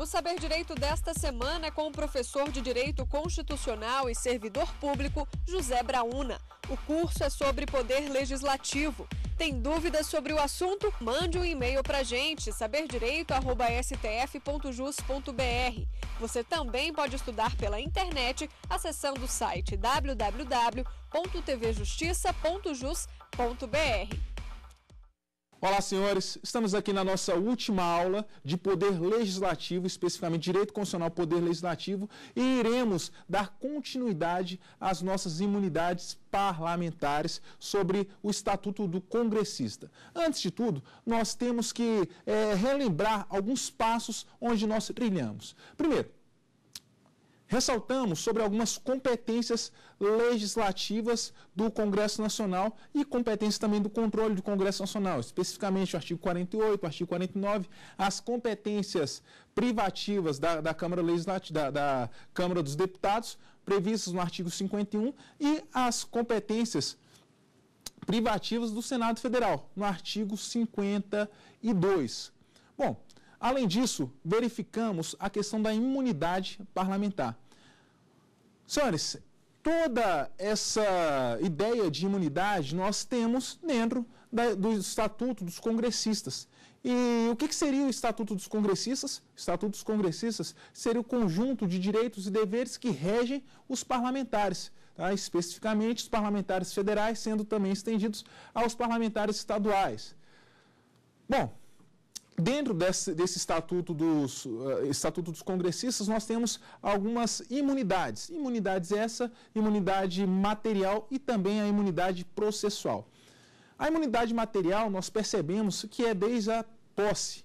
O Saber Direito desta semana é com o professor de Direito Constitucional e Servidor Público, José Brauna. O curso é sobre poder legislativo. Tem dúvidas sobre o assunto? Mande um e-mail para gente, saberdireito.stf.jus.br. Você também pode estudar pela internet acessando o site www.tvjustiça.jus.br. Olá, senhores. Estamos aqui na nossa última aula de Poder Legislativo, especificamente Direito Constitucional Poder Legislativo, e iremos dar continuidade às nossas imunidades parlamentares sobre o Estatuto do Congressista. Antes de tudo, nós temos que é, relembrar alguns passos onde nós trilhamos. Primeiro, ressaltamos sobre algumas competências legislativas do Congresso Nacional e competências também do controle do Congresso Nacional, especificamente o artigo 48, o artigo 49, as competências privativas da, da Câmara Legislativa, da, da Câmara dos Deputados, previstas no artigo 51, e as competências privativas do Senado Federal, no artigo 52. Bom, Além disso, verificamos a questão da imunidade parlamentar. Senhores, toda essa ideia de imunidade nós temos dentro da, do Estatuto dos Congressistas. E o que, que, seria o Estatuto dos Congressistas? O Estatuto dos Congressistas seria o conjunto de direitos e deveres que regem os parlamentares, tá? especificamente os parlamentares federais, sendo também estendidos aos parlamentares estaduais. Bom, Dentro desse, desse estatuto, dos, uh, estatuto dos congressistas, nós temos algumas imunidades. Imunidades essa, imunidade material e também a imunidade processual. A imunidade material, nós percebemos que é desde a posse,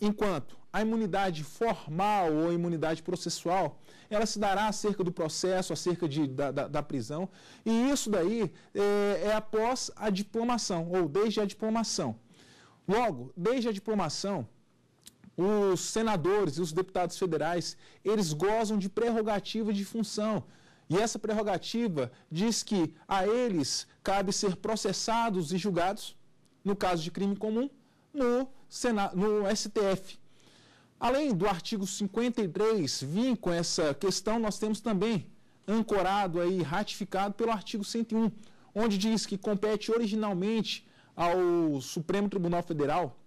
enquanto a imunidade formal ou imunidade processual, ela se dará acerca do processo, acerca de, da, da, da prisão, e isso daí é, é após a diplomação, ou desde a diplomação. Logo, desde a diplomação, os senadores e os deputados federais, eles gozam de prerrogativa de função. E essa prerrogativa diz que a eles cabe ser processados e julgados, no caso de crime comum, no, Senado, no STF. Além do artigo 53 vir com essa questão, nós temos também ancorado aí, ratificado pelo artigo 101, onde diz que compete originalmente ao Supremo Tribunal Federal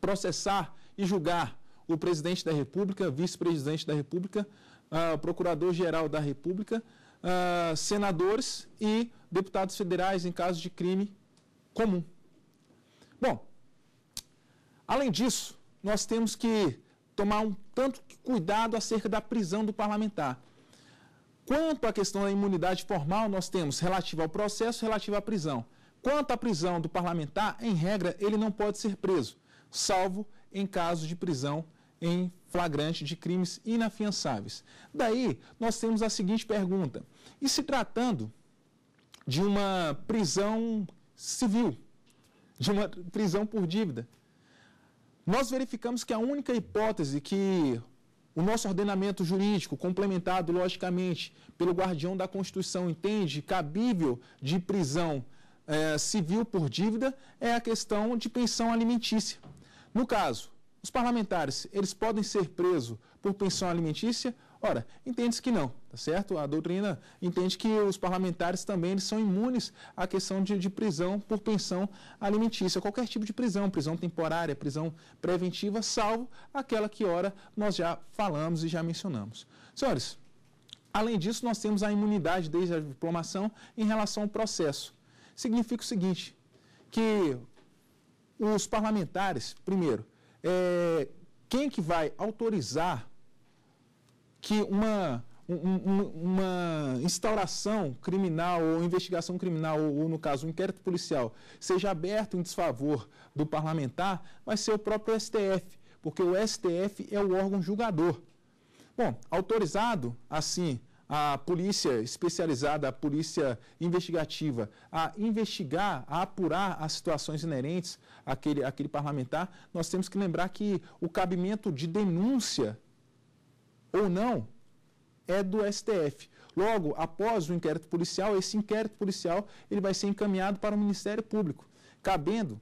processar e julgar o presidente da República, vice-presidente da República, uh, procurador-geral da República, uh, senadores e deputados federais em caso de crime comum. Bom, além disso, nós temos que tomar um tanto cuidado acerca da prisão do parlamentar. Quanto à questão da imunidade formal, nós temos relativa ao processo, relativa à prisão. Quanto à prisão do parlamentar, em regra, ele não pode ser preso, salvo em caso de prisão em flagrante de crimes inafiançáveis. Daí, nós temos a seguinte pergunta: e se tratando de uma prisão civil, de uma prisão por dívida, nós verificamos que a única hipótese que o nosso ordenamento jurídico, complementado logicamente pelo guardião da Constituição, entende cabível de prisão é, civil por dívida é a questão de pensão alimentícia. No caso, os parlamentares, eles podem ser presos por pensão alimentícia? Ora, entende-se que não, tá certo? A doutrina entende que os parlamentares também eles são imunes à questão de, de prisão por pensão alimentícia, qualquer tipo de prisão, prisão temporária, prisão preventiva, salvo aquela que, ora, nós já falamos e já mencionamos. Senhores, além disso, nós temos a imunidade desde a diplomação em relação ao processo significa o seguinte, que os parlamentares, primeiro, é, quem que vai autorizar que uma, uma, uma instauração criminal ou investigação criminal, ou, no caso, um inquérito policial, seja aberto em desfavor do parlamentar, vai ser o próprio STF, porque o STF é o órgão julgador. Bom, autorizado assim a polícia especializada, a polícia investigativa, a investigar, a apurar as situações inerentes àquele, àquele parlamentar, nós temos que lembrar que o cabimento de denúncia ou não é do STF. Logo, após o inquérito policial, esse inquérito policial ele vai ser encaminhado para o Ministério Público, cabendo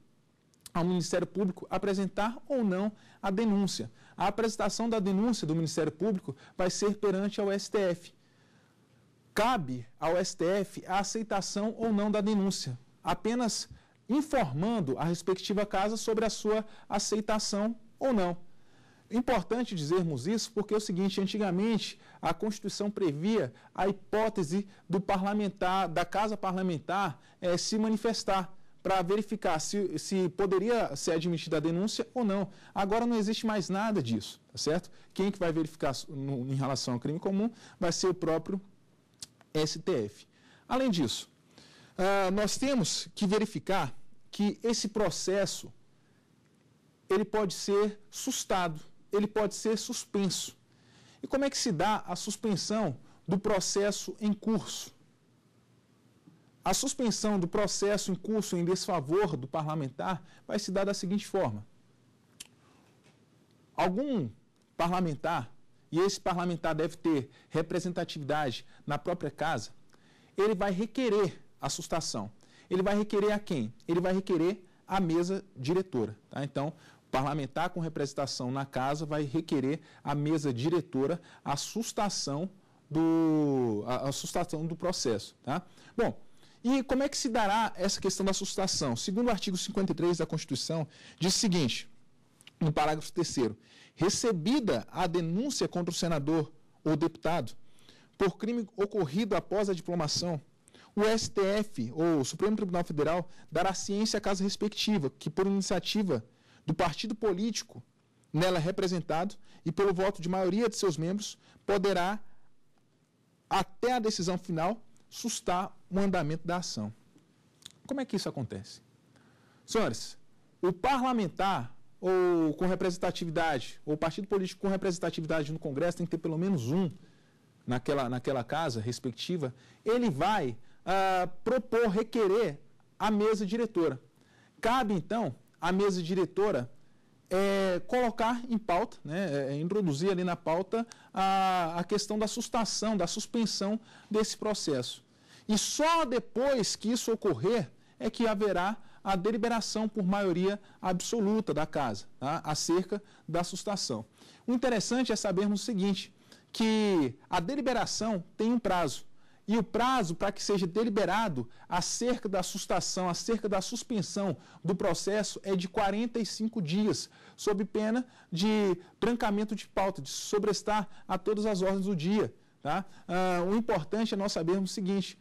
ao Ministério Público apresentar ou não a denúncia. A apresentação da denúncia do Ministério Público vai ser perante ao STF. Cabe ao STF a aceitação ou não da denúncia, apenas informando a respectiva casa sobre a sua aceitação ou não. Importante dizermos isso porque é o seguinte: antigamente a Constituição previa a hipótese do parlamentar, da casa parlamentar, é, se manifestar para verificar se, se poderia ser admitida a denúncia ou não. Agora não existe mais nada disso, tá certo? Quem que vai verificar no, em relação ao crime comum vai ser o próprio STF. Além disso, uh, nós temos que verificar que esse processo ele pode ser sustado, ele pode ser suspenso. E como é que se dá a suspensão do processo em curso? A suspensão do processo em curso em desfavor do parlamentar vai se dar da seguinte forma: algum parlamentar, e esse parlamentar deve ter representatividade na própria casa, ele vai requerer a sustação. Ele vai requerer a quem? Ele vai requerer a mesa diretora. Tá? Então, parlamentar com representação na casa vai requerer a mesa diretora a sustação do, a, a sustação do processo. Tá? Bom, e como é que se dará essa questão da sustação? Segundo o artigo 53 da Constituição, diz o seguinte, no parágrafo 3 recebida a denúncia contra o senador ou deputado por crime ocorrido após a diplomação, o STF, ou o Supremo Tribunal Federal, dará ciência à casa respectiva, que por iniciativa do partido político nela representado e pelo voto de maioria de seus membros, poderá, até a decisão final, sustar o andamento da ação. Como é que isso acontece? Senhores, o parlamentar ou com representatividade, ou partido político com representatividade no Congresso tem que ter pelo menos um naquela, naquela casa respectiva, ele vai ah, propor, requerer a mesa diretora. Cabe, então, à mesa diretora é, colocar em pauta, né, é, introduzir ali na pauta a, a questão da sustação, da suspensão desse processo. E só depois que isso ocorrer é que haverá a deliberação por maioria absoluta da casa tá, acerca da sustação. O interessante é sabermos o seguinte, que a deliberação tem um prazo. E o prazo para que seja deliberado acerca da sustação, acerca da suspensão do processo é de 45 dias, sob pena de trancamento de pauta, de sobrestar a todas as ordens do dia. Tá? Ah, o importante é nós sabermos o seguinte: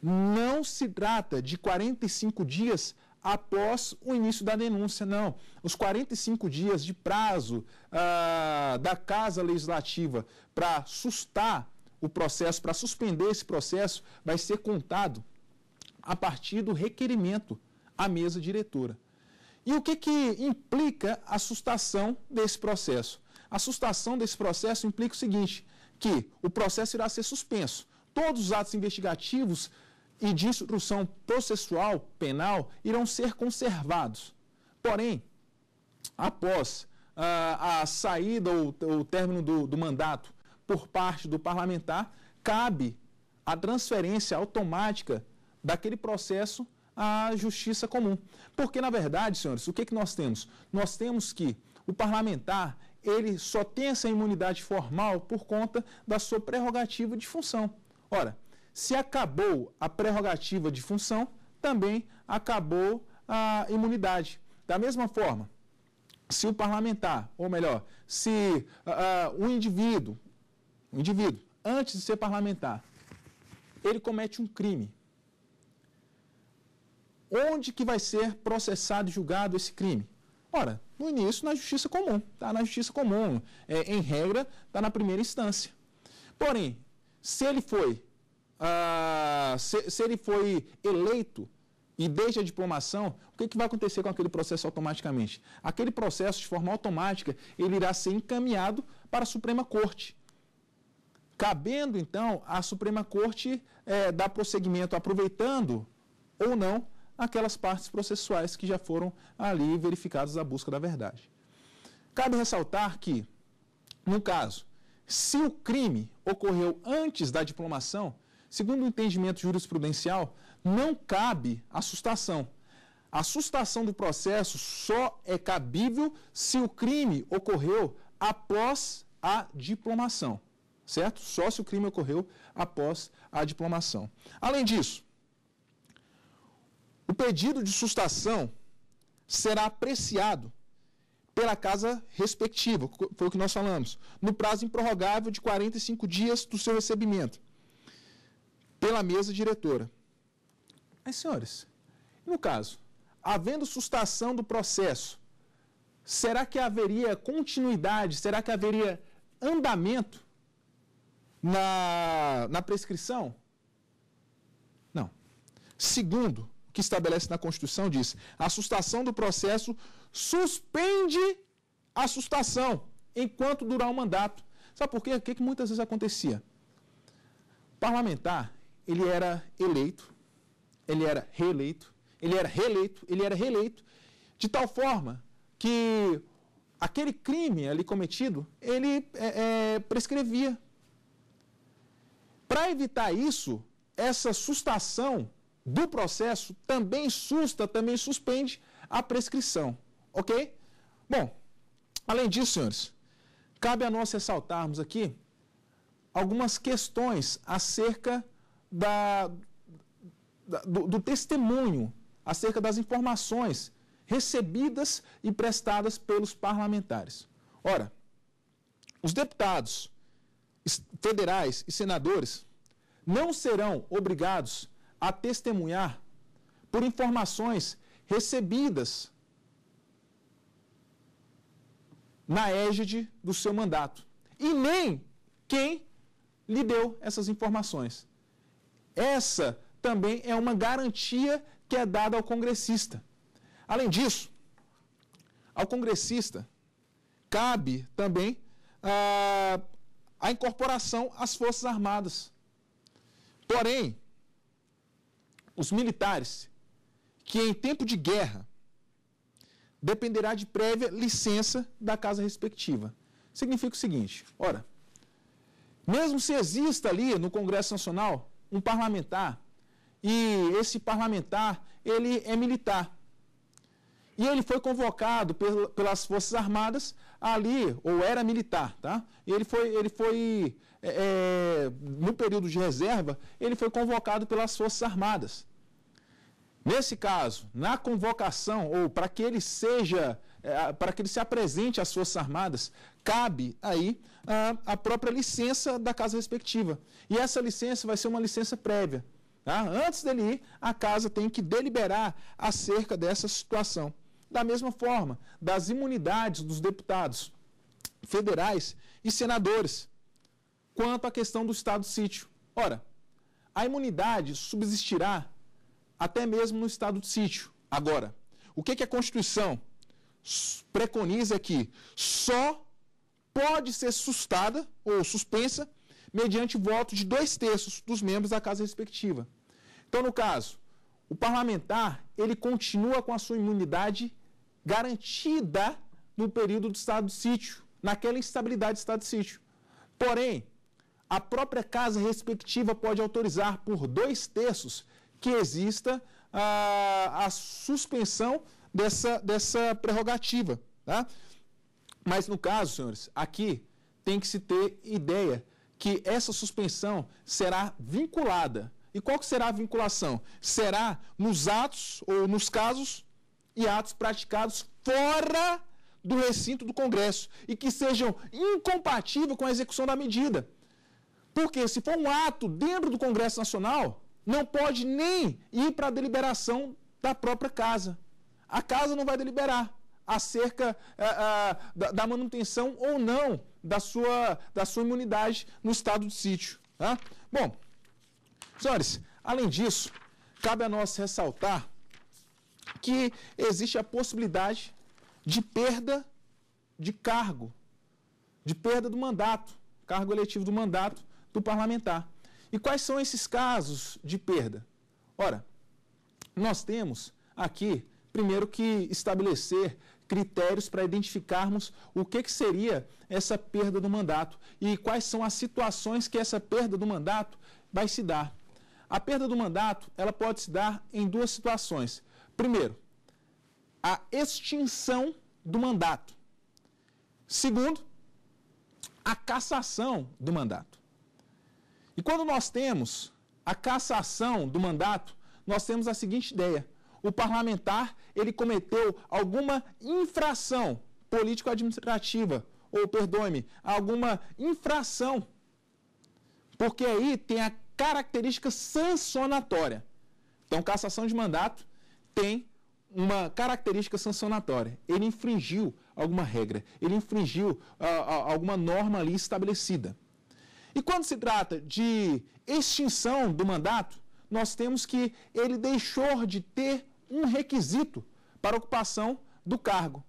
não se trata de 45 dias após o início da denúncia, não. Os 45 dias de prazo ah, da Casa Legislativa para sustar o processo, para suspender esse processo, vai ser contado a partir do requerimento à mesa diretora. E o que, que implica a sustação desse processo? A sustação desse processo implica o seguinte, que o processo irá ser suspenso. Todos os atos investigativos e de instrução processual penal irão ser conservados. Porém, após ah, a saída ou o término do, do mandato por parte do parlamentar, cabe a transferência automática daquele processo à justiça comum. Porque, na verdade, senhores, o que, que nós temos? Nós temos que o parlamentar ele só tem essa imunidade formal por conta da sua prerrogativa de função. Ora, se acabou a prerrogativa de função, também acabou a imunidade. Da mesma forma, se o parlamentar, ou melhor, se uh, o indivíduo, o indivíduo, antes de ser parlamentar, ele comete um crime. Onde que vai ser processado e julgado esse crime? Ora, no início, na justiça comum. Está na justiça comum. É, em regra, está na primeira instância. Porém, se ele foi, ah, se, se, ele foi eleito e desde a diplomação, o que, que vai acontecer com aquele processo automaticamente? Aquele processo, de forma automática, ele irá ser encaminhado para a Suprema Corte cabendo então à Suprema Corte é, dar prosseguimento, aproveitando ou não aquelas partes processuais que já foram ali verificadas à busca da verdade. Cabe ressaltar que, no caso, se o crime ocorreu antes da diplomação, segundo o entendimento jurisprudencial, não cabe assustação. a sustação do processo só é cabível se o crime ocorreu após a diplomação, certo? Só se o crime ocorreu após a diplomação. Além disso, o pedido de sustação será apreciado pela casa respectiva, foi o que nós falamos, no prazo improrrogável de 45 dias do seu recebimento, pela mesa diretora. Mas, senhores, no caso, havendo sustação do processo, será que haveria continuidade, será que haveria andamento na, na prescrição? Não. Segundo, o que estabelece na Constituição diz: a sustação do processo suspende a sustação enquanto durar o mandato. Sabe por quê? O que, que muitas vezes acontecia? O parlamentar, ele era eleito, ele era reeleito, ele era reeleito, ele era reeleito, de tal forma que aquele crime ali cometido, ele é, é, prescrevia. Para evitar isso, essa sustação do processo também susta, também suspende a prescrição. Ok? Bom, além disso, senhores, cabe a nós ressaltarmos aqui algumas questões acerca da, da do, do testemunho acerca das informações recebidas e prestadas pelos parlamentares. Ora, os deputados federais e senadores não serão obrigados a testemunhar por informações recebidas na égide do seu mandato, e nem quem lhe deu essas informações. Essa também é uma garantia que é dada ao congressista. Além disso, ao congressista cabe também ah, a incorporação às Forças Armadas. Porém, os militares que em tempo de guerra dependerá de prévia licença da casa respectiva. Significa o seguinte: ora, mesmo se exista ali no Congresso Nacional um parlamentar e esse parlamentar ele é militar e ele foi convocado pelas Forças Armadas ali, ou era militar, tá? E ele foi, ele foi é, é, no período de reserva, ele foi convocado pelas Forças Armadas. Nesse caso, na convocação, ou para que ele seja, é, para que ele se apresente às Forças Armadas, cabe aí a, a própria licença da casa respectiva. E essa licença vai ser uma licença prévia. Tá? Antes dele ir, a casa tem que deliberar acerca dessa situação. Da mesma forma, das imunidades dos deputados federais e senadores, quanto à questão do estado de sítio. Ora, a imunidade subsistirá até mesmo no estado de sítio. Agora, o que, que a Constituição preconiza aqui? Só pode ser sustada ou suspensa mediante voto de dois terços dos membros da casa respectiva. Então, no caso, o parlamentar ele continua com a sua imunidade garantida no período do estado de sítio, naquela instabilidade do estado de sítio. Porém, a própria casa respectiva pode autorizar por dois terços que exista a, a suspensão dessa, dessa prerrogativa. Tá? Mas no caso, senhores, aqui tem que se ter ideia que essa suspensão será vinculada. E qual será a vinculação? Será nos atos ou nos casos e atos praticados fora do recinto do Congresso e que sejam incompatíveis com a execução da medida. Porque se for um ato dentro do Congresso Nacional, não pode nem ir para a deliberação da própria casa. A casa não vai deliberar acerca a, a, da, da, manutenção ou não da sua, da sua imunidade no estado de sítio. Tá? Bom, senhores, além disso, cabe a nós ressaltar que existe a possibilidade de perda de cargo, de perda do mandato, cargo eletivo do mandato do parlamentar. E quais são esses casos de perda? Ora, nós temos aqui, primeiro, que estabelecer critérios para identificarmos o que, que seria essa perda do mandato e quais são as situações que essa perda do mandato vai se dar. A perda do mandato ela pode se dar em duas situações. Primeiro, a extinção do mandato. Segundo, a cassação do mandato. E quando nós temos a cassação do mandato, nós temos a seguinte ideia: o parlamentar ele cometeu alguma infração político-administrativa, ou perdoe-me, alguma infração, porque aí tem a característica sancionatória. Então, cassação de mandato tem uma característica sancionatória. Ele infringiu alguma regra, ele infringiu uh, alguma norma ali estabelecida. E quando se trata de extinção do mandato, nós temos que ele deixou de ter um requisito para ocupação do cargo.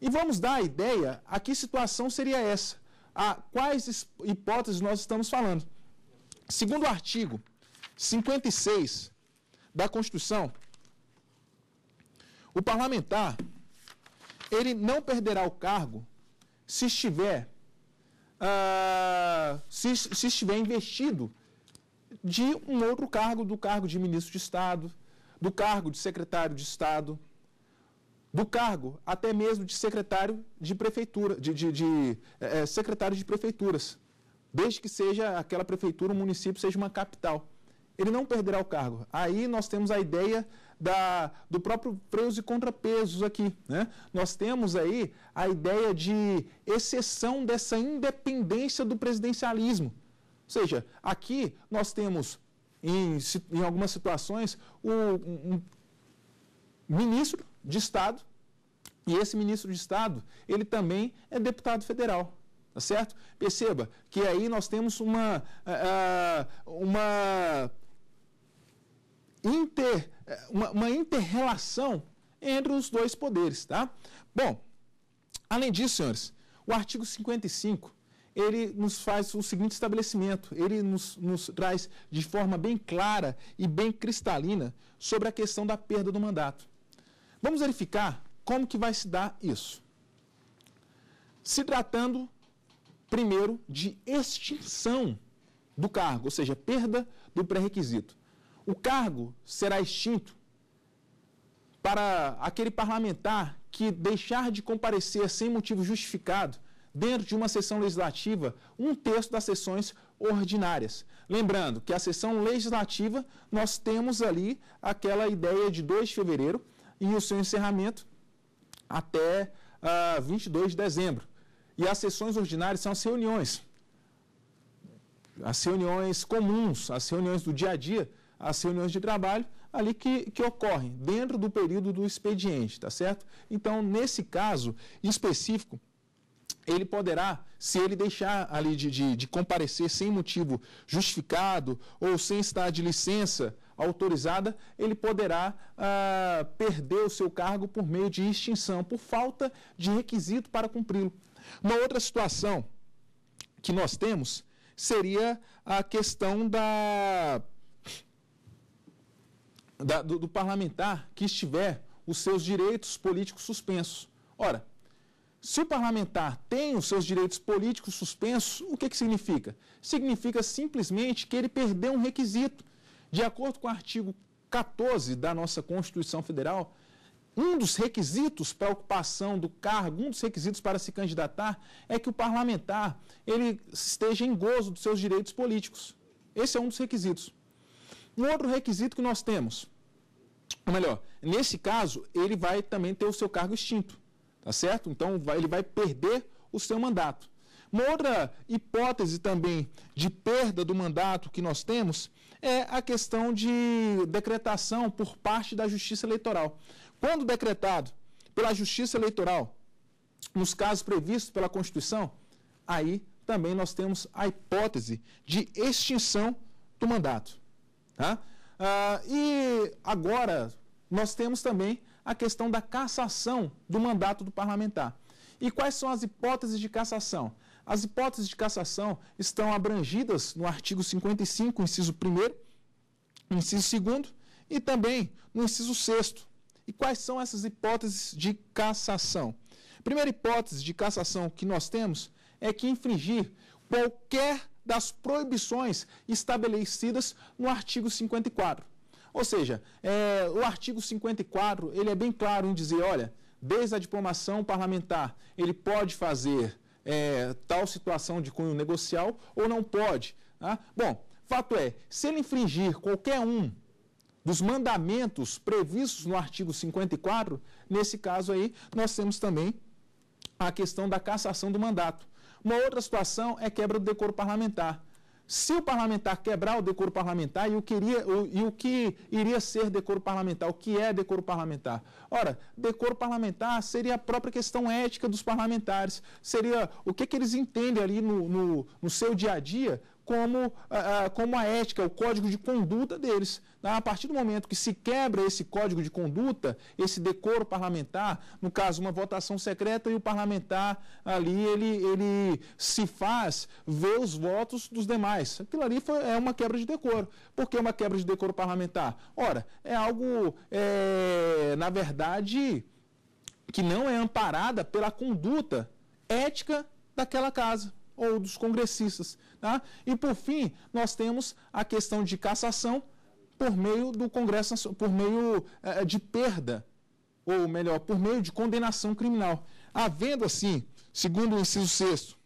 E vamos dar a ideia a que situação seria essa, a quais hipóteses nós estamos falando. Segundo o artigo 56 da Constituição, o parlamentar ele não perderá o cargo se estiver uh, se, se estiver investido de um outro cargo, do cargo de ministro de Estado, do cargo de secretário de Estado, do cargo até mesmo de secretário de prefeitura, de, de, de é, secretário de prefeituras, desde que seja aquela prefeitura, o município seja uma capital. Ele não perderá o cargo. Aí nós temos a ideia da, do próprio freios e contrapesos aqui. Né? Nós temos aí a ideia de exceção dessa independência do presidencialismo. Ou seja, aqui nós temos, em, em algumas situações, o, um ministro de Estado, e esse ministro de Estado, ele também é deputado federal. Tá certo? Perceba que aí nós temos uma, uh, uma inter, uma, uma inter-relação entre os dois poderes, tá? Bom, além disso, senhores, o artigo 55 ele nos faz o seguinte estabelecimento, ele nos, nos, traz de forma bem clara e bem cristalina sobre a questão da perda do mandato. Vamos verificar como que vai se dar isso. Se tratando, primeiro, de extinção do cargo, ou seja, perda do pré-requisito o cargo será extinto para aquele parlamentar que deixar de comparecer sem motivo justificado dentro de uma sessão legislativa um terço das sessões ordinárias. Lembrando que a sessão legislativa nós temos ali aquela ideia de 2 de fevereiro e o seu encerramento até uh, ah, 22 de dezembro. E as sessões ordinárias são as reuniões, as reuniões comuns, as reuniões do dia a dia as reuniões de trabalho ali que, que ocorrem dentro do período do expediente, tá certo? Então, nesse caso específico, ele poderá, se ele deixar ali de, de, de, comparecer sem motivo justificado ou sem estar de licença autorizada, ele poderá ah, perder o seu cargo por meio de extinção, por falta de requisito para cumpri-lo. Uma outra situação que nós temos seria a questão da da, do, do, parlamentar que estiver os seus direitos políticos suspensos. Ora, se o parlamentar tem os seus direitos políticos suspensos, o que, que significa? Significa simplesmente que ele perdeu um requisito. De acordo com o artigo 14 da nossa Constituição Federal, um dos requisitos para ocupação do cargo, um dos requisitos para se candidatar, é que o parlamentar ele esteja em gozo dos seus direitos políticos. Esse é um dos requisitos. Um outro requisito que nós temos, ou melhor, nesse caso, ele vai também ter o seu cargo extinto, tá certo? Então, vai, ele vai perder o seu mandato. Uma outra hipótese também de perda do mandato que nós temos é a questão de decretação por parte da Justiça Eleitoral. Quando decretado pela Justiça Eleitoral, nos casos previstos pela Constituição, aí também nós temos a hipótese de extinção do mandato. Tá? Ah, e agora nós temos também a questão da cassação do mandato do parlamentar. E quais são as hipóteses de cassação? As hipóteses de cassação estão abrangidas no artigo 55, inciso 1, inciso 2 e também no inciso 6. E quais são essas hipóteses de cassação? primeira hipótese de cassação que nós temos é que infringir qualquer das proibições estabelecidas no artigo 54. Ou seja, é, o artigo 54 ele é bem claro em dizer, olha, desde a diplomação parlamentar ele pode fazer é, tal situação de cunho negocial ou não pode. Tá? Bom, fato é, se ele infringir qualquer um dos mandamentos previstos no artigo 54, nesse caso aí, nós temos também a questão da cassação do mandato. Uma outra situação é quebra do decoro parlamentar. Se o parlamentar quebrar o decoro parlamentar e o, que iria, o, e o que iria ser decoro parlamentar, o que é decoro parlamentar? Ora, decoro parlamentar seria a própria questão ética dos parlamentares, seria o que, que eles entendem ali no, no, no seu dia a dia como, como a ética, o código de conduta deles. Tá? A partir do momento que se quebra esse código de conduta, esse decoro parlamentar, no caso, uma votação secreta e o parlamentar ali, ele, ele se faz ver os votos dos demais. Aquilo ali foi, é uma quebra de decoro. Por que uma quebra de decoro parlamentar? Ora, é algo, é, na verdade, que não é amparada pela conduta ética daquela casa ou dos congressistas. Tá? E, por fim, nós temos a questão de cassação por meio do Congresso, por meio eh, de perda, ou melhor, por meio de condenação criminal. Havendo, assim, segundo o inciso 6,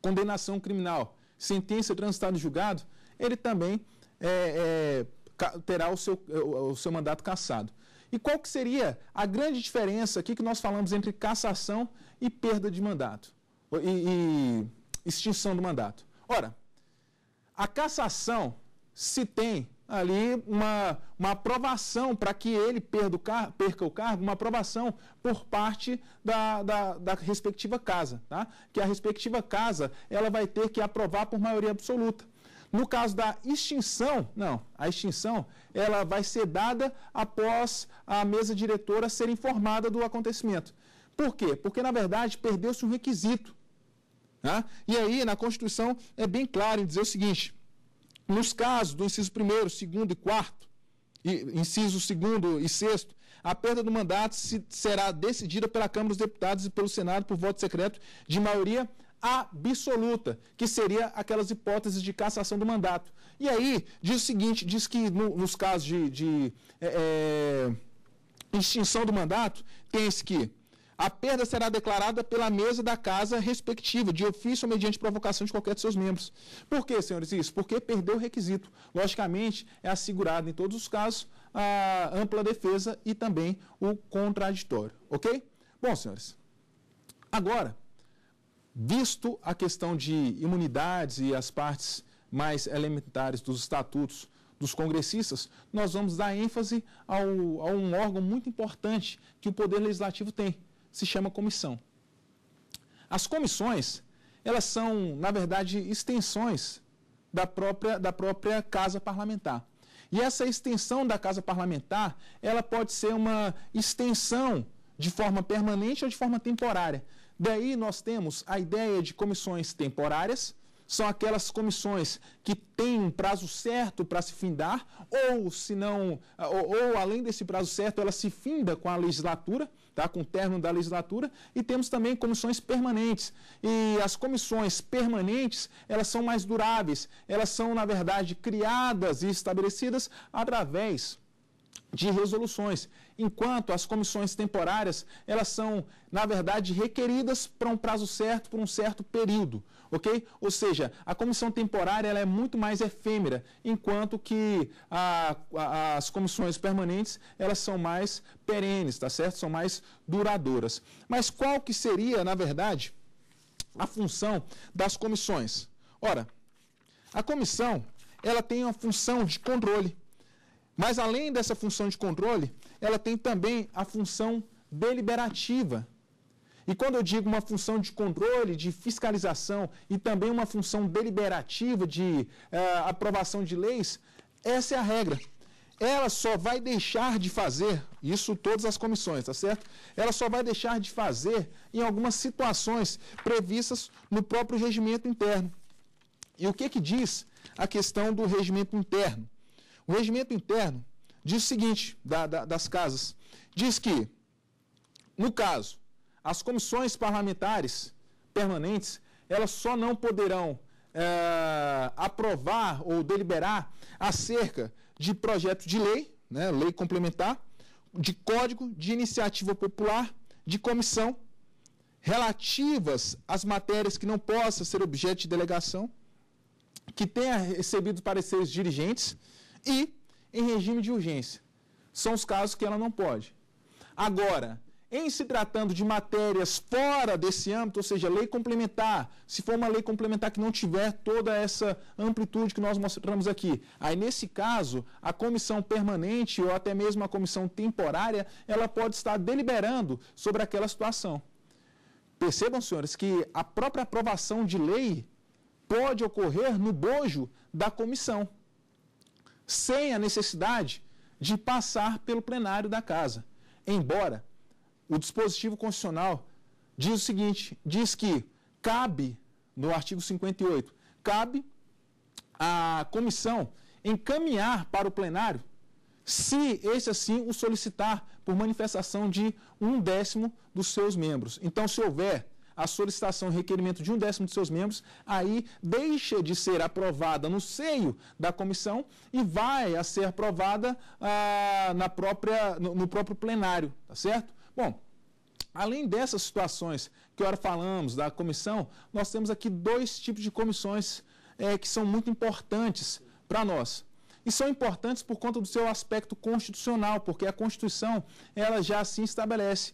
condenação criminal, sentença transitada em julgado, ele também é, é, terá o seu, o seu mandato cassado. E qual que seria a grande diferença aqui que nós falamos entre cassação e perda de mandato? E, e extinção do mandato. Ora, a cassação se tem ali uma, uma aprovação para que ele perda o car perca o cargo, uma aprovação por parte da, da, da, respectiva casa, tá? que a respectiva casa ela vai ter que aprovar por maioria absoluta. No caso da extinção, não, a extinção ela vai ser dada após a mesa diretora ser informada do acontecimento. Por quê? Porque, na verdade, perdeu-se um requisito. Né? E aí, na Constituição, é bem claro em dizer o seguinte: nos casos do inciso 1, 2 e 4, inciso 2 e 6, a perda do mandato se, será decidida pela Câmara dos Deputados e pelo Senado por voto secreto de maioria absoluta, que seria aquelas hipóteses de cassação do mandato. E aí, diz o seguinte: diz que no, nos casos de, de é, é extinção do mandato, tem-se que a perda será declarada pela mesa da casa respectiva, de ofício ou mediante provocação de qualquer de seus membros. Por que, senhores, isso? Porque perdeu o requisito. Logicamente, é assegurado em todos os casos a ampla defesa e também o contraditório. Ok? Bom, senhores, agora, visto a questão de imunidades e as partes mais elementares dos estatutos dos congressistas, nós vamos dar ênfase ao, a um órgão muito importante que o Poder Legislativo tem, se chama comissão. As comissões, elas são, na verdade, extensões da própria, da própria casa parlamentar. E essa extensão da casa parlamentar, ela pode ser uma extensão de forma permanente ou de forma temporária. Daí nós temos a ideia de comissões temporárias, são aquelas comissões que têm um prazo certo para se findar, ou se não, ou, ou, além desse prazo certo, ela se finda com a legislatura, tá? com o término da legislatura, e temos também comissões permanentes. E as comissões permanentes, elas são mais duráveis, elas são, na verdade, criadas e estabelecidas através de resoluções, enquanto as comissões temporárias, elas são, na verdade, requeridas para um prazo certo, por um certo período, ok? Ou seja, a comissão temporária ela é muito mais efêmera, enquanto que a, a, as comissões permanentes, elas são mais perenes, tá certo? São mais duradouras. Mas qual que seria, na verdade, a função das comissões? Ora, a comissão, ela tem uma função de controle, mas além dessa função de controle, ela tem também a função deliberativa. E quando eu digo uma função de controle, de fiscalização e também uma função deliberativa de uh, aprovação de leis, essa é a regra. Ela só vai deixar de fazer, isso todas as comissões, tá certo? Ela só vai deixar de fazer em algumas situações previstas no próprio regimento interno. E o que que diz a questão do regimento interno? O regimento interno diz o seguinte, da, da, das casas, diz que, no caso, as comissões parlamentares permanentes, elas só não poderão é, aprovar ou deliberar acerca de projeto de lei, né, lei complementar, de código, de iniciativa popular, de comissão, relativas às matérias que não possam ser objeto de delegação, que tenha recebido pareceres dirigentes e em regime de urgência. São os casos que ela não pode. Agora, em se tratando de matérias fora desse âmbito, ou seja, lei complementar, se for uma lei complementar que não tiver toda essa amplitude que nós mostramos aqui, aí nesse caso, a comissão permanente ou até mesmo a comissão temporária, ela pode estar deliberando sobre aquela situação. Percebam, senhores, que a própria aprovação de lei pode ocorrer no bojo da comissão, sem a necessidade de passar pelo plenário da casa. Embora o dispositivo constitucional diz o seguinte: diz que cabe, no artigo 58, cabe a comissão encaminhar para o plenário, se esse assim o solicitar por manifestação de um décimo dos seus membros. Então, se houver a solicitação e requerimento de um décimo de seus membros, aí deixa de ser aprovada no seio da comissão e vai a ser aprovada ah, na própria, no, no próprio plenário, tá certo? Bom, além dessas situações que agora falamos da comissão, nós temos aqui dois tipos de comissões é, que são muito importantes para nós. E são importantes por conta do seu aspecto constitucional, porque a Constituição ela já assim estabelece.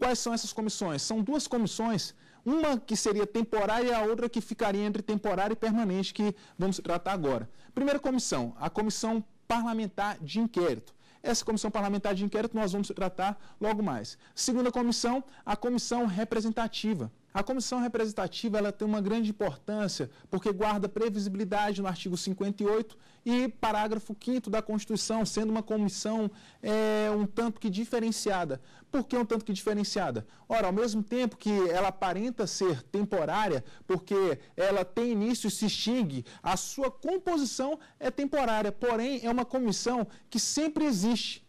Quais são essas comissões? São duas comissões, uma que seria temporária e a outra que ficaria entre temporária e permanente, que vamos tratar agora. Primeira comissão, a Comissão Parlamentar de Inquérito. Essa comissão parlamentar de inquérito nós vamos tratar logo mais. Segunda comissão, a comissão representativa. A comissão representativa ela tem uma grande importância porque guarda previsibilidade no artigo 58 e parágrafo 5 da Constituição, sendo uma comissão é, um tanto que diferenciada. Por que um tanto que diferenciada? Ora, ao mesmo tempo que ela aparenta ser temporária, porque ela tem início e se extingue, a sua composição é temporária, porém é uma comissão que sempre existe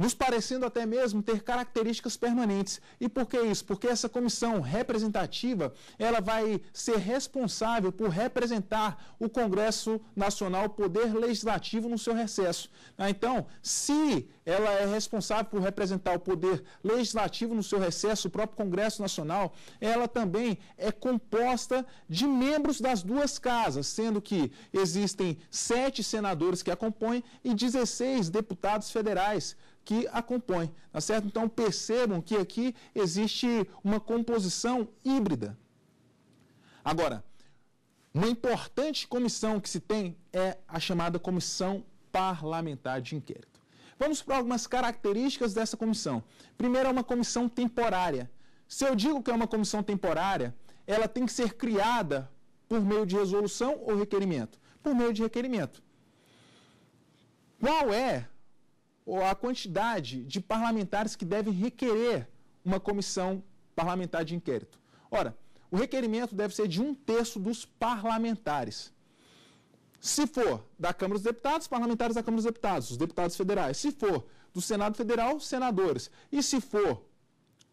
nos parecendo até mesmo ter características permanentes. E por que isso? Porque essa comissão representativa, ela vai ser responsável por representar o Congresso Nacional, o poder legislativo no seu recesso. Ah, então, se ela é responsável por representar o poder legislativo no seu recesso, o próprio Congresso Nacional, ela também é composta de membros das duas casas, sendo que existem sete senadores que a compõem e 16 deputados federais que a compõem, tá certo? Então percebam que aqui existe uma composição híbrida. Agora, uma importante comissão que se tem é a chamada comissão parlamentar de inquérito. Vamos para algumas características dessa comissão. Primeiro, é uma comissão temporária. Se eu digo que é uma comissão temporária, ela tem que ser criada por meio de resolução ou requerimento? Por meio de requerimento. Qual é ou a quantidade de parlamentares que devem requerer uma comissão parlamentar de inquérito. Ora, o requerimento deve ser de um terço dos parlamentares. Se for da Câmara dos Deputados, parlamentares da Câmara dos Deputados, os deputados federais. Se for do Senado Federal, senadores. E se for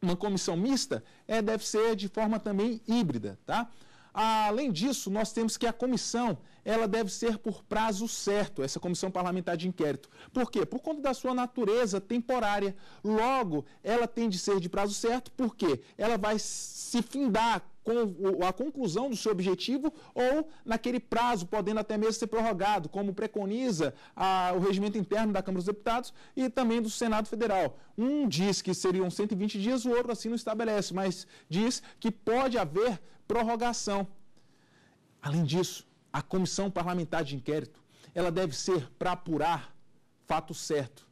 uma comissão mista, é, deve ser de forma também híbrida, tá? Além disso, nós temos que a comissão ela deve ser por prazo certo, essa comissão parlamentar de inquérito. Por quê? Por conta da sua natureza temporária. Logo, ela tem de ser de prazo certo, porque ela vai se findar com a conclusão do seu objetivo ou naquele prazo, podendo até mesmo ser prorrogado, como preconiza a, o regimento interno da Câmara dos Deputados e também do Senado Federal. Um diz que seriam 120 dias, o outro assim não estabelece, mas diz que pode haver prorrogação. Além disso, a comissão parlamentar de inquérito, ela deve ser para apurar fato certo,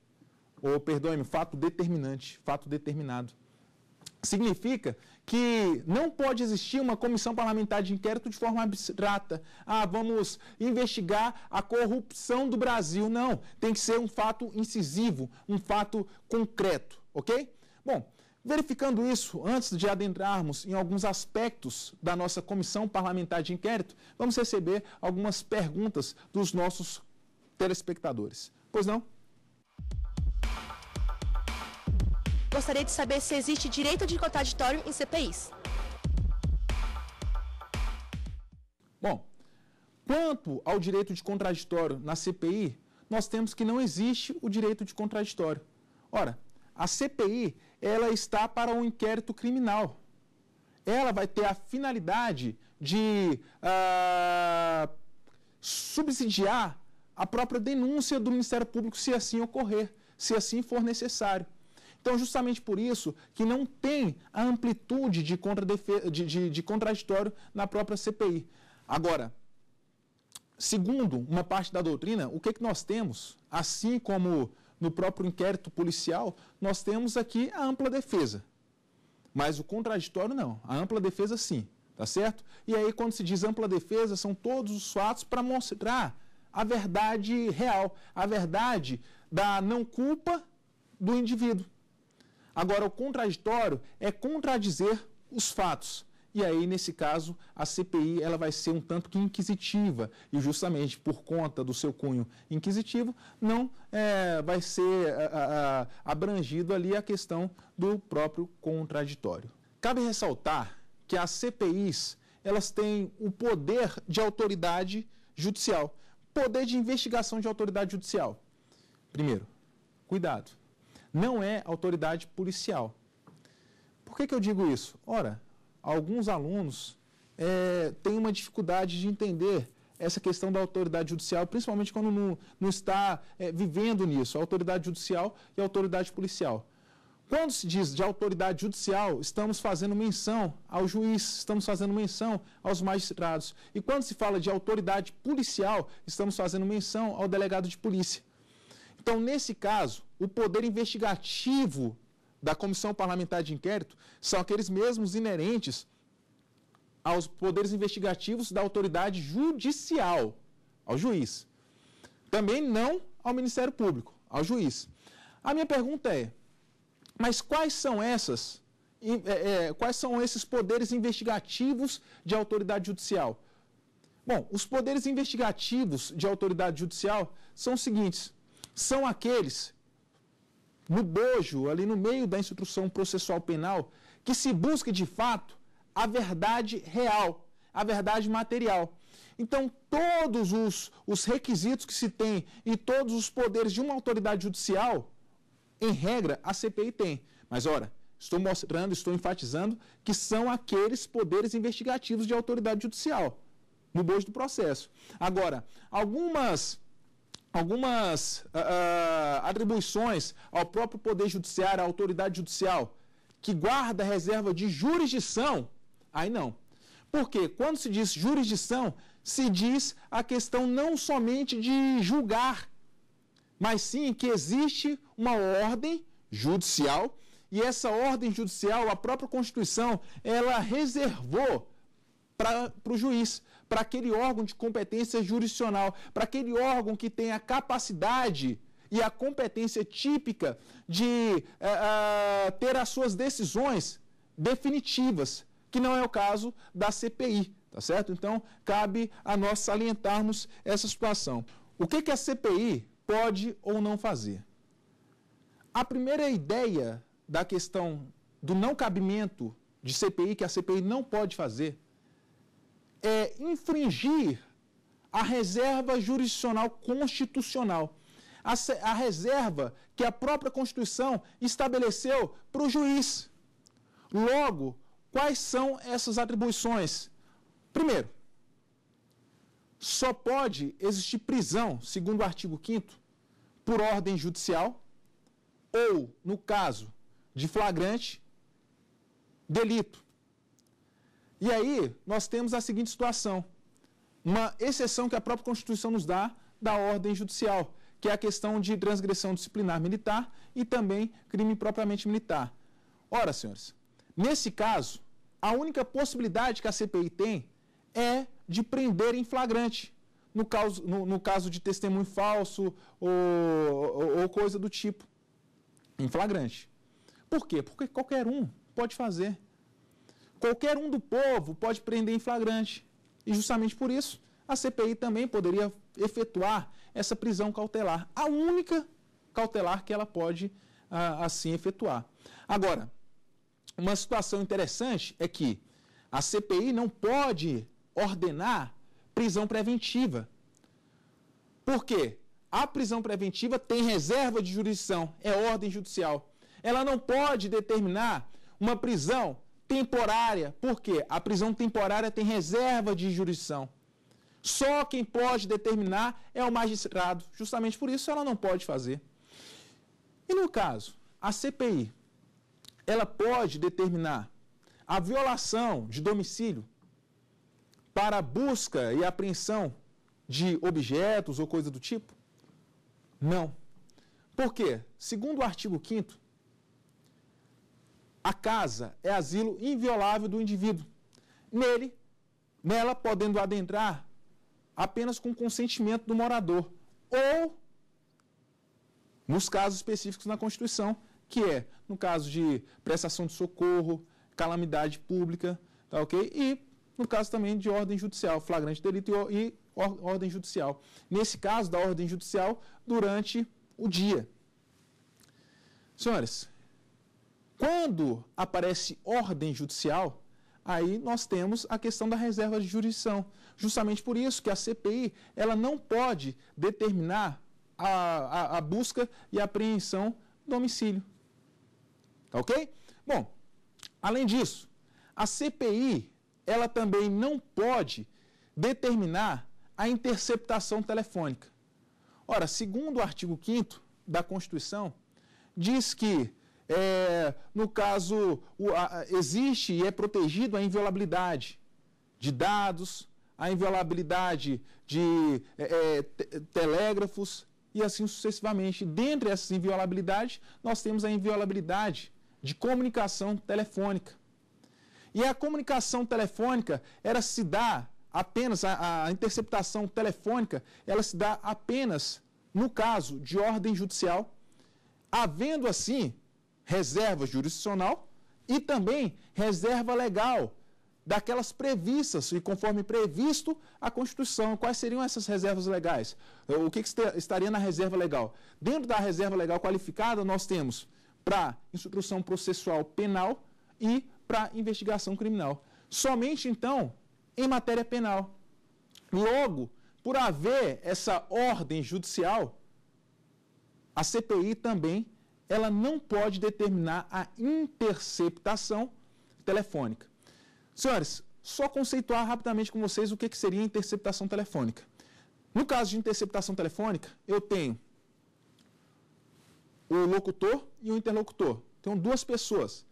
ou, perdoe-me, fato determinante, fato determinado. Significa que não pode existir uma comissão parlamentar de inquérito de forma abstrata. Ah, vamos investigar a corrupção do Brasil. Não, tem que ser um fato incisivo, um fato concreto, ok? Bom, Verificando isso, antes de adentrarmos em alguns aspectos da nossa comissão parlamentar de inquérito, vamos receber algumas perguntas dos nossos telespectadores. Pois não? Gostaria de saber se existe direito de contraditório em CPIs. Bom, quanto ao direito de contraditório na CPI, nós temos que não existe o direito de contraditório. Ora, a CPI ela está para um inquérito criminal. Ela vai ter a finalidade de uh, subsidiar a própria denúncia do Ministério Público se assim ocorrer, se assim for necessário. Então, justamente por isso que não tem a amplitude de, de, de, de contraditório na própria CPI. Agora, segundo uma parte da doutrina, o que, que nós temos, assim como no próprio inquérito policial, nós temos aqui a ampla defesa. Mas o contraditório não. A ampla defesa sim, tá certo? E aí quando se diz ampla defesa, são todos os fatos para mostrar a verdade real, a verdade da não culpa do indivíduo. Agora o contraditório é contradizer os fatos. E aí, nesse caso, a CPI ela vai ser um tanto que inquisitiva. E justamente por conta do seu cunho inquisitivo, não é, vai ser a, a, abrangido ali a questão do próprio contraditório. Cabe ressaltar que as CPIs elas têm o poder de autoridade judicial, poder de investigação de autoridade judicial. Primeiro, cuidado, não é autoridade policial. Por que, que eu digo isso? Ora, alguns alunos é, têm uma dificuldade de entender essa questão da autoridade judicial, principalmente quando não, não está é, vivendo nisso, a autoridade judicial e a autoridade policial. Quando se diz de autoridade judicial, estamos fazendo menção ao juiz, estamos fazendo menção aos magistrados. E quando se fala de autoridade policial, estamos fazendo menção ao delegado de polícia. Então, nesse caso, o poder investigativo da Comissão Parlamentar de Inquérito são aqueles mesmos inerentes aos poderes investigativos da autoridade judicial, ao juiz. Também não ao Ministério Público, ao juiz. A minha pergunta é: mas quais são essas? É, é, quais são esses poderes investigativos de autoridade judicial? Bom, os poderes investigativos de autoridade judicial são os seguintes: são aqueles no bojo, ali no meio da instrução processual penal, que se busque de fato a verdade real, a verdade material. Então, todos os, os requisitos que se tem e todos os poderes de uma autoridade judicial, em regra, a CPI tem. Mas, ora, estou mostrando, estou enfatizando que são aqueles poderes investigativos de autoridade judicial, no bojo do processo. Agora, algumas algumas uh, atribuições ao próprio Poder Judiciário, à autoridade judicial, que guarda reserva de jurisdição, aí não. Porque quando se diz jurisdição, se diz a questão não somente de julgar, mas sim que existe uma ordem judicial e essa ordem judicial, a própria Constituição, ela reservou para o juiz para aquele órgão de competência jurisdicional, para aquele órgão que tem a capacidade e a competência típica de uh, uh, ter as suas decisões definitivas, que não é o caso da CPI, tá certo? Então, cabe a nós salientarmos essa situação. O que, que a CPI pode ou não fazer? A primeira ideia da questão do não cabimento de CPI, que a CPI não pode fazer, é, infringir a reserva jurisdicional constitucional. A, a reserva que a própria Constituição estabeleceu para o juiz. Logo, quais são essas atribuições? Primeiro, só pode existir prisão, segundo o artigo 5 por ordem judicial, ou, no caso de flagrante, delito. E aí, nós temos a seguinte situação: uma exceção que a própria Constituição nos dá da ordem judicial, que é a questão de transgressão disciplinar militar e também crime propriamente militar. Ora, senhores, nesse caso, a única possibilidade que a CPI tem é de prender em flagrante, no caso, no, no caso de testemunho falso ou, ou, ou coisa do tipo, em flagrante. Por quê? Porque qualquer um pode fazer. Qualquer um do povo pode prender em flagrante. E justamente por isso, a CPI também poderia efetuar essa prisão cautelar. A única cautelar que ela pode, ah, assim, efetuar. Agora, uma situação interessante é que a CPI não pode ordenar prisão preventiva. Por quê? a prisão preventiva tem reserva de jurisdição, é ordem judicial. Ela não pode determinar uma prisão temporária. Por quê? A prisão temporária tem reserva de jurisdição. Só quem pode determinar é o magistrado. Justamente por isso ela não pode fazer. E no caso, a CPI, ela pode determinar a violação de domicílio para busca e apreensão de objetos ou coisa do tipo? Não. Por quê? Segundo o artigo 5 a casa é asilo inviolável do indivíduo. Nele, nela podendo adentrar apenas com consentimento do morador ou nos casos específicos na Constituição, que é no caso de prestação de socorro, calamidade pública, tá ok? E no caso também de ordem judicial, flagrante delito e ordem judicial. Nesse caso, da ordem judicial durante o dia. Senhores, quando aparece ordem judicial, aí nós temos a questão da reserva de jurisdição. Justamente por isso que a CPI ela não pode determinar a, a, a busca e apreensão do domicílio. Tá ok? Bom, além disso, a CPI ela também não pode determinar a interceptação telefônica. Ora, segundo o artigo 5 da Constituição, diz que, é, no caso, o, a, existe e é protegido a inviolabilidade de dados, a inviolabilidade de é, é telégrafos e assim sucessivamente. Dentre essas inviolabilidades, nós temos a inviolabilidade de comunicação telefônica. E a comunicação telefônica, era se dá apenas, a, a interceptação telefônica, ela se dá apenas no caso de ordem judicial, havendo assim reserva jurisdicional e também reserva legal daquelas previstas e conforme previsto a Constituição. Quais seriam essas reservas legais? O que, que estaria na reserva legal? Dentro da reserva legal qualificada, nós temos para instrução processual penal e para investigação criminal. Somente então em matéria penal. Logo, por haver essa ordem judicial, a CPI também ela não pode determinar a interceptação telefônica. Senhores, só conceituar rapidamente com vocês o que, seria interceptação telefônica. No caso de interceptação telefônica, eu tenho o locutor e o interlocutor. Tenho duas pessoas.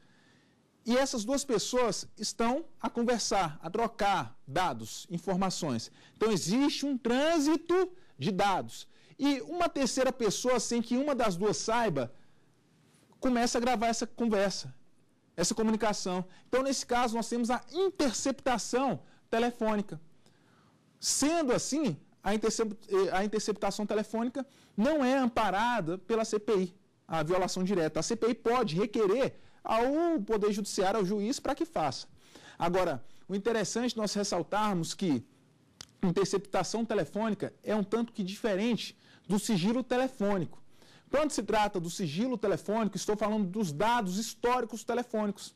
E essas duas pessoas estão a conversar, a trocar dados, informações. Então existe um trânsito de dados. E uma terceira pessoa, sem que uma das duas saiba, começa a gravar essa conversa, essa comunicação. Então, nesse caso, nós temos a interceptação telefônica. Sendo assim, a, intercept, a interceptação telefônica não é amparada pela CPI, a violação direta. A CPI pode requerer ao Poder Judiciário, ao juiz, para que faça. Agora, o interessante nós ressaltarmos que interceptação telefônica é um tanto que diferente do sigilo telefônico. Quando se trata do sigilo telefônico, estou falando dos dados históricos telefônicos.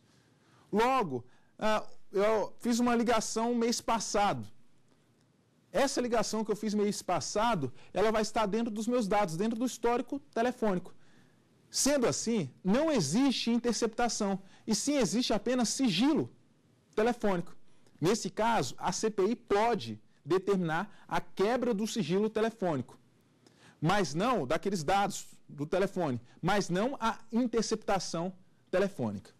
Logo, ah, eu fiz uma ligação mês passado. Essa ligação que eu fiz mês passado, ela vai estar dentro dos meus dados, dentro do histórico telefônico. Sendo assim, não existe interceptação, e sim existe apenas sigilo telefônico. Nesse caso, a CPI pode determinar a quebra do sigilo telefônico, mas não daqueles dados do telefone, mas não a interceptação telefônica.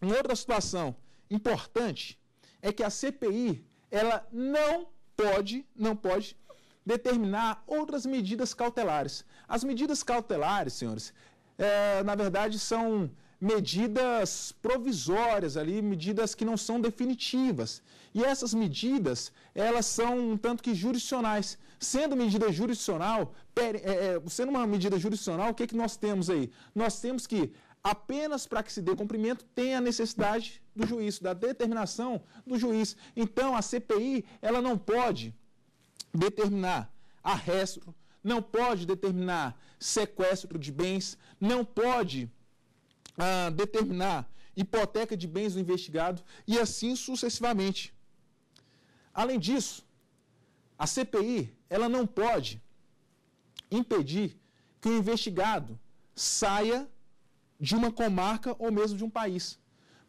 Uma outra situação importante é que a CPI ela não pode, não pode determinar outras medidas cautelares. As medidas cautelares, senhores, é, na verdade são medidas provisórias ali, medidas que não são definitivas. E essas medidas, elas são um tanto que jurisdicionais. Sendo medida jurisdicional, é, é, sendo uma medida jurisdicional, o que, que nós temos aí? Nós temos que, apenas para que se dê cumprimento, tem a necessidade do juiz, da determinação do juiz. Então, a CPI, ela não pode determinar arresto, não pode determinar sequestro de bens, não pode ah, determinar hipoteca de bens do investigado e assim sucessivamente. Além disso, a CPI ela não pode impedir que o investigado saia de uma comarca ou mesmo de um país.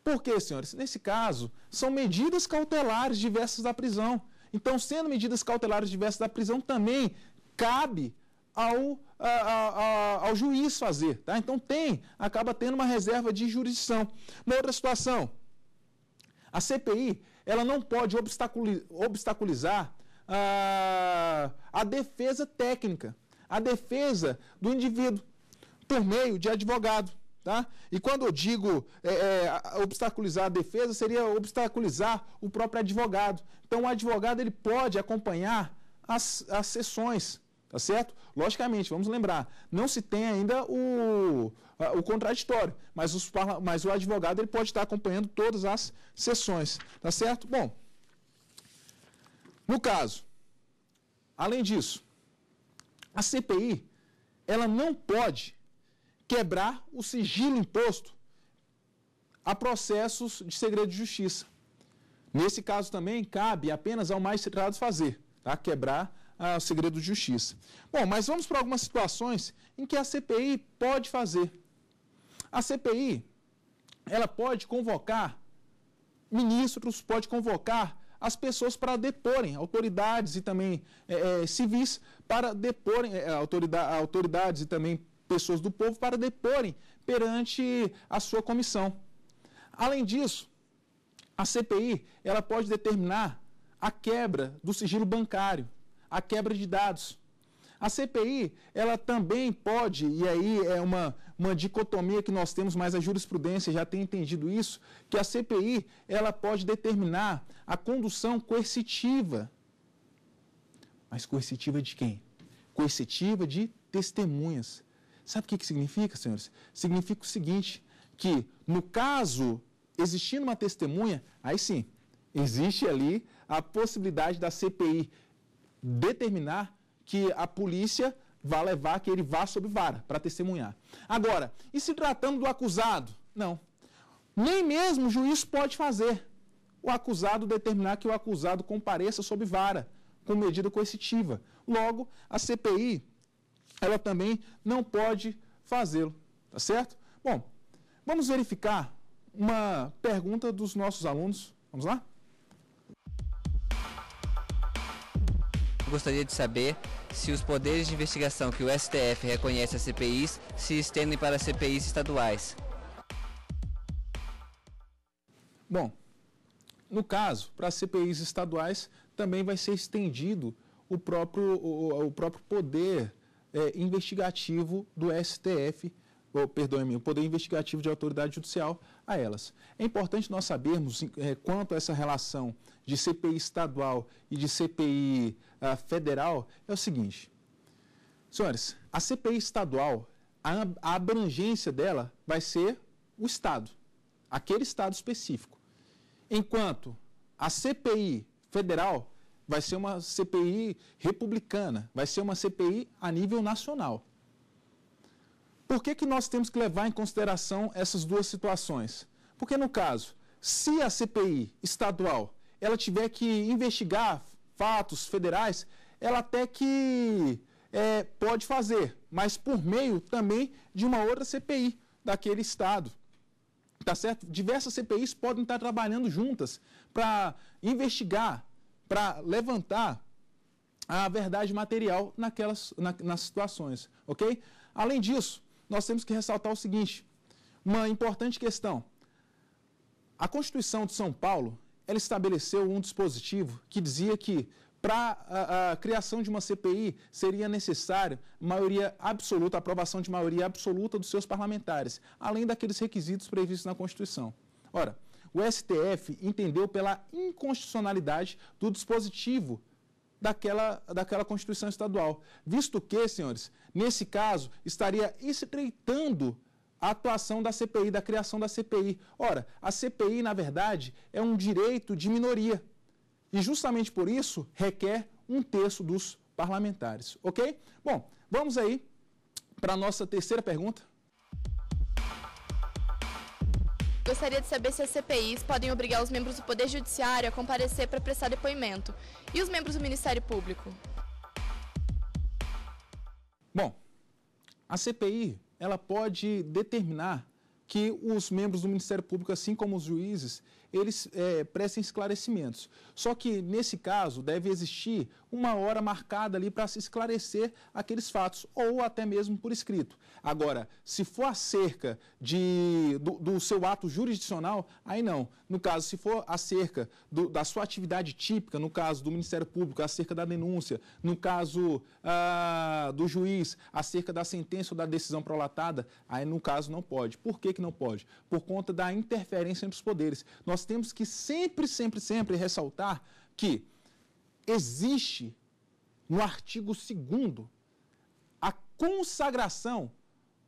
Por quê, senhores? Nesse caso, são medidas cautelares diversas da prisão. Então, sendo medidas cautelares diversas da prisão, também cabe ao, a, a, ao juiz fazer. Tá? Então, tem, acaba tendo uma reserva de jurisdição. Uma outra situação, a CPI ela não pode obstaculizar a, a defesa técnica, a defesa do indivíduo, por meio de advogado. Tá? E quando eu digo é, é, obstaculizar a defesa, seria obstaculizar o próprio advogado. Então, o advogado ele pode acompanhar as, as sessões, tá certo? Logicamente, vamos lembrar, não se tem ainda o, o contraditório, mas, os, mas o advogado ele pode estar acompanhando todas as sessões, tá certo? Bom, no caso, além disso, a CPI ela não pode quebrar o sigilo imposto a processos de segredo de justiça. Nesse caso também cabe apenas ao magistrado fazer, tá? quebrar ah, o segredo de justiça. Bom, mas vamos para algumas situações em que a CPI pode fazer. A CPI ela pode convocar ministros, pode convocar as pessoas para deporem, autoridades e também é, é, civis para deporem, é, autoridade, autoridades e também pessoas do povo para deporem perante a sua comissão. Além disso, a CPI ela pode determinar a quebra do sigilo bancário, a quebra de dados. A CPI ela também pode, e aí é uma, uma dicotomia que nós temos, mas a jurisprudência já tem entendido isso, que a CPI ela pode determinar a condução coercitiva. Mas coercitiva de quem? Coercitiva de testemunhas. Sabe o que, que significa, senhores? Significa o seguinte: que no caso existindo uma testemunha, aí sim, existe ali a possibilidade da CPI determinar que a polícia vá levar, que ele vá sob vara para testemunhar. Agora, e se tratando do acusado? Não. Nem mesmo o juiz pode fazer o acusado determinar que o acusado compareça sob vara, com medida coercitiva. Logo, a CPI ela também não pode fazê-lo, tá certo? Bom, vamos verificar uma pergunta dos nossos alunos. Vamos lá? Gostaria de saber se os poderes de investigação que o STF reconhece às CPIs se estendem para CPIs estaduais. Bom, no caso, para CPIs estaduais também vai ser estendido o próprio, o, o próprio poder é, investigativo do STF, ou, perdoe-me, o poder investigativo de autoridade judicial a elas. É importante nós sabermos é, quanto a essa relação de CPI estadual e de CPI uh, federal é o seguinte. Senhores, a CPI estadual, a, a abrangência dela vai ser o Estado, aquele Estado específico. Enquanto a CPI federal vai ser uma CPI republicana, vai ser uma CPI a nível nacional. Por que, que nós temos que levar em consideração essas duas situações? Porque, no caso, se a CPI estadual ela tiver que investigar fatos federais, ela até que é, pode fazer, mas por meio também de uma outra CPI daquele estado. Tá certo? Diversas CPIs podem estar trabalhando juntas para investigar para levantar a verdade material naquelas na, nas situações, ok? Além disso, nós temos que ressaltar o seguinte: uma importante questão. A Constituição de São Paulo ela estabeleceu um dispositivo que dizia que para a, a, criação de uma CPI seria necessária maioria absoluta, aprovação de maioria absoluta dos seus parlamentares, além daqueles requisitos previstos na Constituição. Ora, o STF entendeu pela inconstitucionalidade do dispositivo daquela, daquela Constituição Estadual. Visto que, senhores, nesse caso, estaria estreitando a atuação da CPI, da criação da CPI. Ora, a CPI, na verdade, é um direito de minoria. E justamente por isso requer um terço dos parlamentares. Ok? Bom, vamos aí para a nossa terceira pergunta. Gostaria de saber se as CPIs podem obrigar os membros do Poder Judiciário a comparecer para prestar depoimento. E os membros do Ministério Público? Bom, a CPI ela pode determinar que os membros do Ministério Público, assim como os juízes, eles é, prestem esclarecimentos. Só que, nesse caso, deve existir uma hora marcada ali para se esclarecer aqueles fatos, ou até mesmo por escrito. Agora, se for acerca de, do, do seu ato jurisdicional, aí não. No caso, se for acerca do, da sua atividade típica, no caso do Ministério Público, acerca da denúncia, no caso ah, do juiz, acerca da sentença ou da decisão prolatada, aí no caso não pode. Por que, que não pode? Por conta da interferência entre os poderes. Nós temos que sempre, sempre, sempre ressaltar que existe no artigo 2 a consagração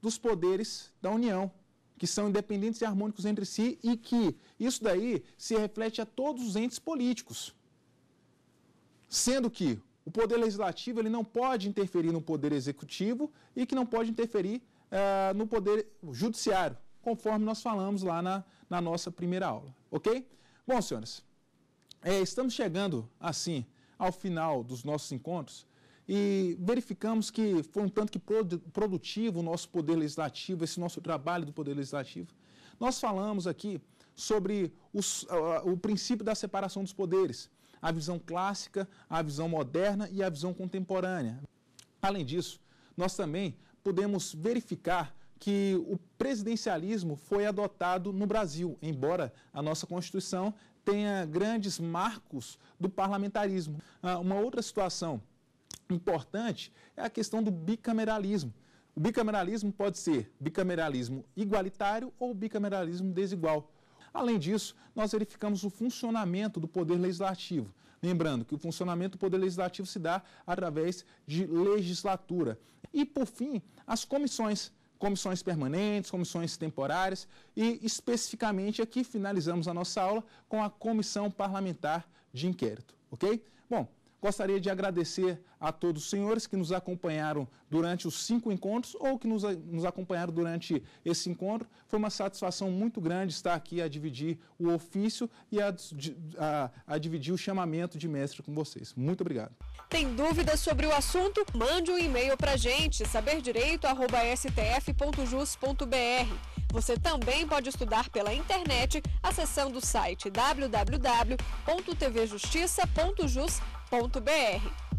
dos poderes da União, que são independentes e harmônicos entre si e que isso daí se reflete a todos os entes políticos. Sendo que o poder legislativo ele não pode interferir no poder executivo e que não pode interferir uh, no poder judiciário, conforme nós falamos lá na, na nossa primeira aula, ok? Bom, senhores, é, estamos chegando, assim, ao final dos nossos encontros e verificamos que foi um tanto que produtivo o nosso poder legislativo, esse nosso trabalho do poder legislativo. Nós falamos aqui sobre os, uh, o princípio da separação dos poderes, a visão clássica, a visão moderna e a visão contemporânea. Além disso, nós também podemos verificar que o presidencialismo foi adotado no Brasil, embora a nossa Constituição tenha grandes marcos do parlamentarismo. Ah, uma outra situação importante é a questão do bicameralismo. O bicameralismo pode ser bicameralismo igualitário ou bicameralismo desigual. Além disso, nós verificamos o funcionamento do poder legislativo. Lembrando que o funcionamento do poder legislativo se dá através de legislatura. E, por fim, as comissões comissões permanentes, comissões temporárias e, especificamente, aqui finalizamos a nossa aula com a comissão parlamentar de inquérito, ok? Bom, gostaria de agradecer a todos os senhores que nos acompanharam durante os cinco encontros ou que nos, nos acompanharam durante esse encontro. Foi uma satisfação muito grande estar aqui a dividir o ofício e a, a, a dividir o chamamento de mestre com vocês. Muito obrigado. Tem dúvidas sobre o assunto? Mande um e-mail para a gente, saberdireito.stf.jus.br. Você também pode estudar pela internet acessando o site www.tvjustiça.jus.br. .br